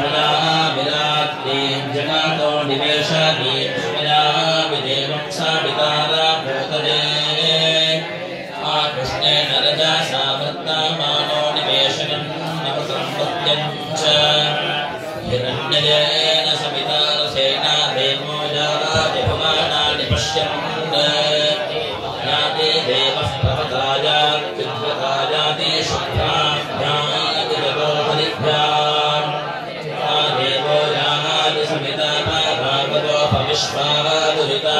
विरात्रीं जगातो निवेशानीं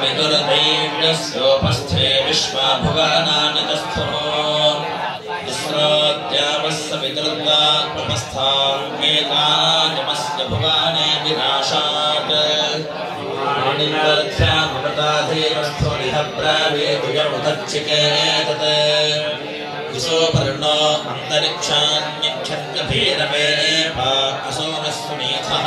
विदुरदैव्यस्योपस्थे विश्वाभुगानानितस्थो विस्रोद्यावस्य विदुर्गात्मस्थान् एकाजमस्य भुगाने विनाशात्। आनिन्दर्थ्यामृताधीरस्थो निहब्रावेतुजमुदच्चिकेतत् विशोपर्णो अन्तरिक्षान्यक्षत्रभीरवे पाकसो न सुनीथः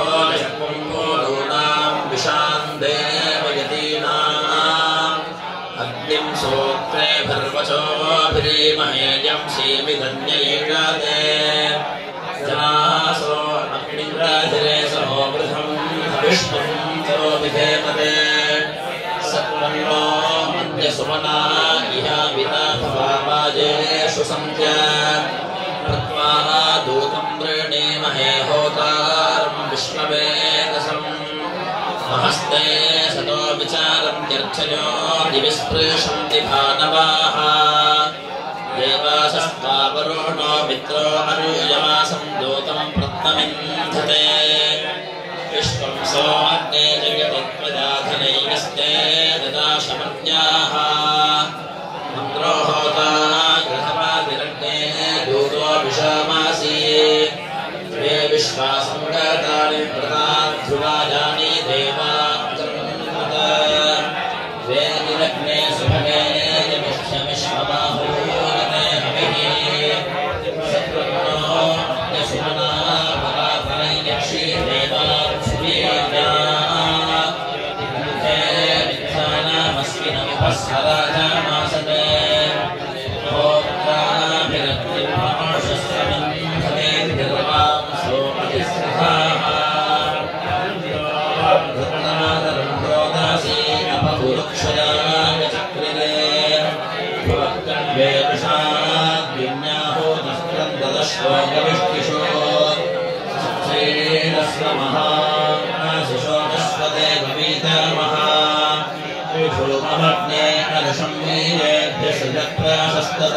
व्रीमहेयं सीमिदन्यैकाते जनासो अग्निन्द्राजले सहो वृथं विष्णुं सरो विधेमते महस्ते सतो विचारं त्यर्चयो दिविस्पृशन्ति भानवाः। मित्रो अरूयमासं दूतं प्रत्नमिन्धते विश्वं सोऽग्ने जगति त्वदाधनैकस्ते ददाशमन्याः मन्द्रो होता द्वे विश्वासङ्गतानि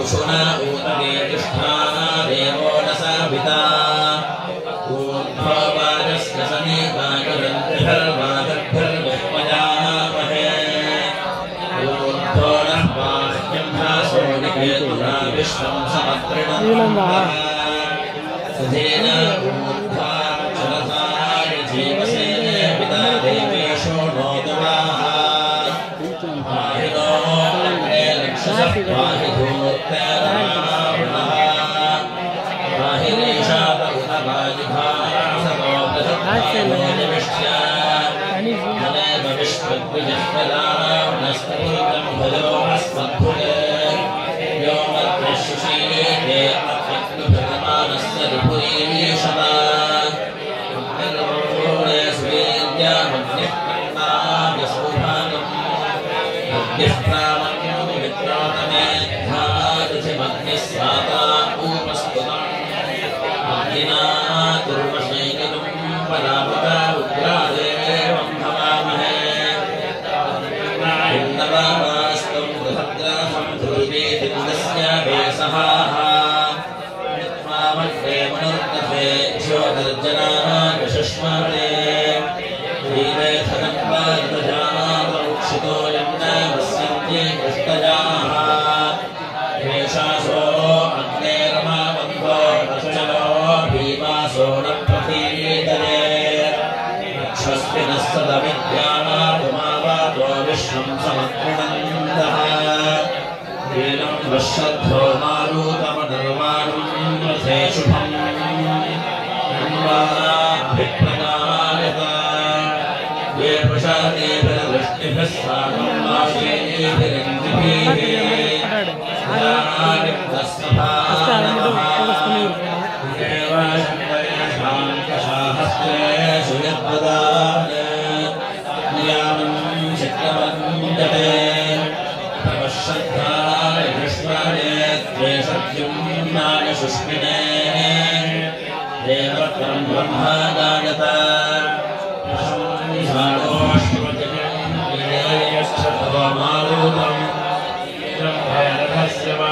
ऊषुना ऊतमे तिष्ठाना देवो न साभिता ऊर्ध्ववाजस्य समीपाकरन्तिभिर्वादभ्यर्वोपजामहे ऊर्ध्वो नः बाह्यम् भासो निकेतुना विश्वम् समत्रिणम् सुधेन ऊर्ध्वा चलताय जीवस ेव वृष्टिभः सार्षे एव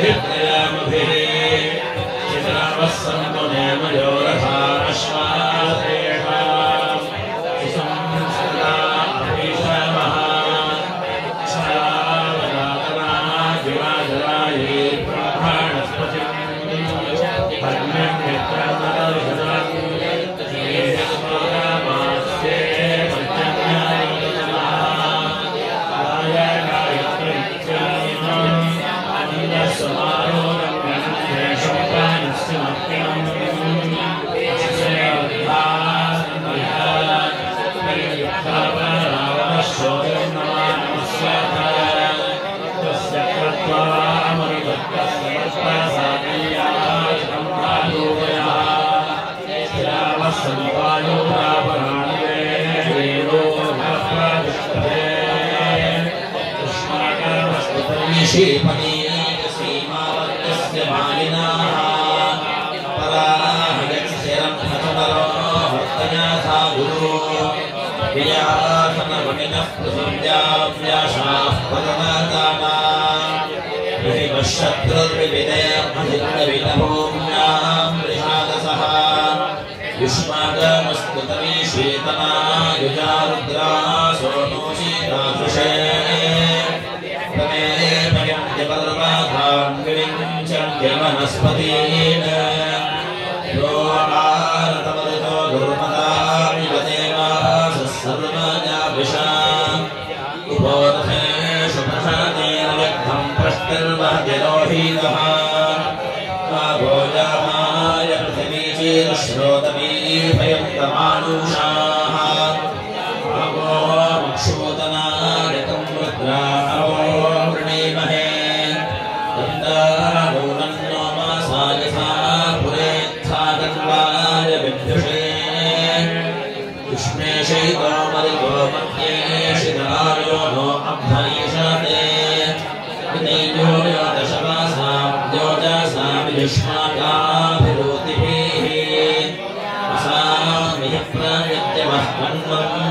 Yeah. युष्माकमस्तुतमी शीतना युजारुद्रा सोनोशीतादृशे वनस्पतीन यो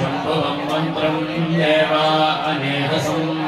शम्भुवम् मन्त्रम् देवा अनेहसम्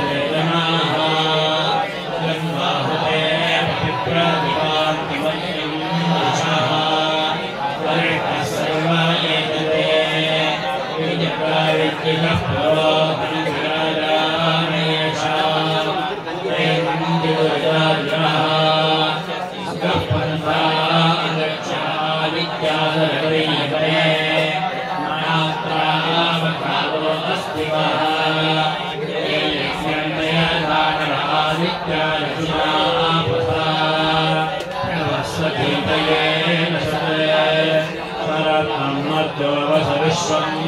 Santo.